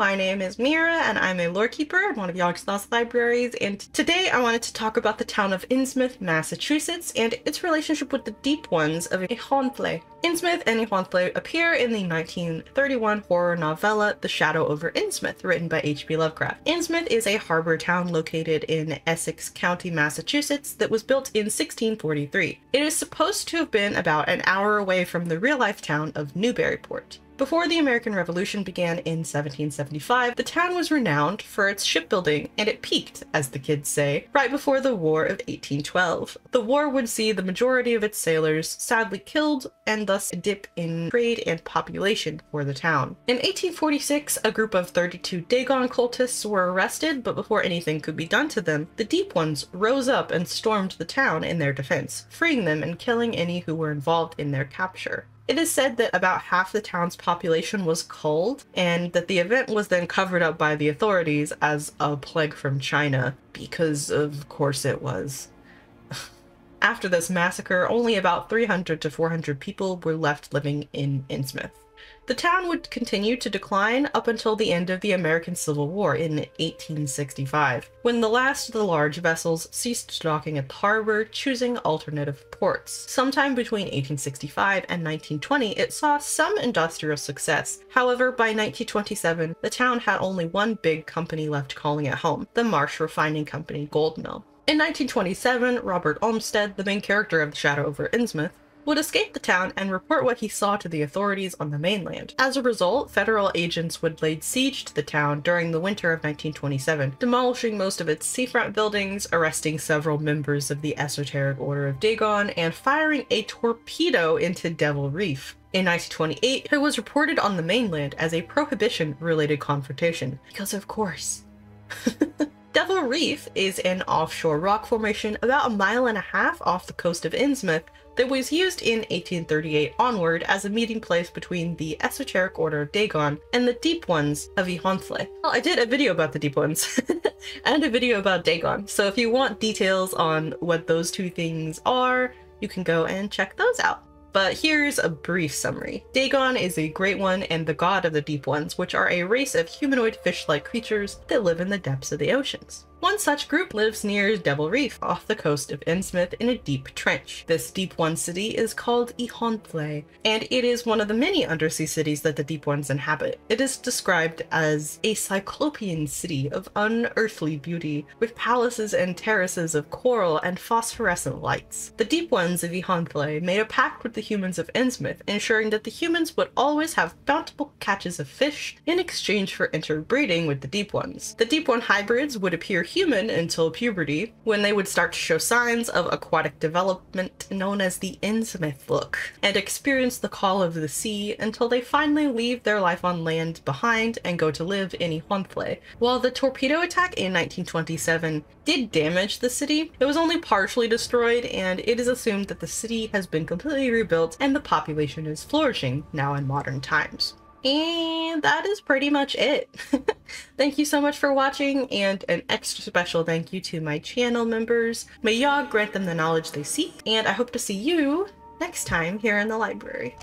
my name is Meerah and I'm a lore keeper at one of Yog-Sothoth's libraries and today I wanted to talk about the town of Innsmouth, Massachusetts and its relationship with the Deep Ones of Y'ha-nthlei. Innsmouth and Y'ha-nthlei appear in the 1931 horror novella The Shadow over Innsmouth written by H.P. Lovecraft. Innsmouth is a harbor town located in Essex County, Massachusetts that was built in 1643. It is supposed to have been about an hour away from the real-life town of Newburyport. Before the American Revolution began in 1775, the town was renowned for its shipbuilding, and it peaked, as the kids say, right before the War of 1812. The war would see the majority of its sailors sadly killed, and thus a dip in trade and population for the town. In 1846, a group of 32 Dagon cultists were arrested, but before anything could be done to them, the Deep Ones rose up and stormed the town in their defense, freeing them and killing any who were involved in their capture. It is said that about half the town's population was culled, and that the event was then covered up by the authorities as a plague from China, because of course it was. After this massacre, only about 300 to 400 people were left living in Innsmouth. The town would continue to decline up until the end of the American Civil War in 1865, when the last of the large vessels ceased docking at the harbor, choosing alternative ports. Sometime between 1865 and 1920, it saw some industrial success. However, by 1927, the town had only one big company left calling it home, the Marsh Refining Company Gold Mill. In 1927, Robert Olmsted, the main character of The Shadow over Innsmouth, would escape the town and report what he saw to the authorities on the mainland. As a result, federal agents would lay siege to the town during the winter of 1927, demolishing most of its seafront buildings, arresting several members of the Esoteric Order of Dagon, and firing a torpedo into Devil Reef. In 1928, it was reported on the mainland as a prohibition-related confrontation, because of course. Devil Reef is an offshore rock formation about a mile and a half off the coast of Innsmouth that was used in 1838 onward as a meeting place between the Esoteric Order of Dagon and the Deep Ones of Y'ha-nthlei. Well, I did a video about the Deep Ones and a video about Dagon, so if you want details on what those two things are, you can go and check those out. But here's a brief summary. Dagon is a Great One and the god of the Deep Ones, which are a race of humanoid fish-like creatures that live in the depths of the oceans. One such group lives near Devil Reef, off the coast of Innsmouth in a deep trench. This Deep One city is called Y'ha-nthlei, and it is one of the many undersea cities that the Deep Ones inhabit. It is described as a cyclopean city of unearthly beauty, with palaces and terraces of coral and phosphorescent lights. The Deep Ones of Y'ha-nthlei made a pact with the humans of Innsmouth, ensuring that the humans would always have bountiful catches of fish in exchange for interbreeding with the Deep Ones. The Deep One hybrids would appear human until puberty, when they would start to show signs of aquatic development known as the Innsmouth look, and experience the call of the sea until they finally leave their life on land behind and go to live in Y'ha-nthlei. While the torpedo attack in 1927 did damage the city, it was only partially destroyed and it is assumed that the city has been completely rebuilt and the population is flourishing now in modern times. And that is pretty much it. thank you so much for watching, and an extra special thank you to my channel members. May Yog grant them the knowledge they seek, and I hope to see you next time here in the library.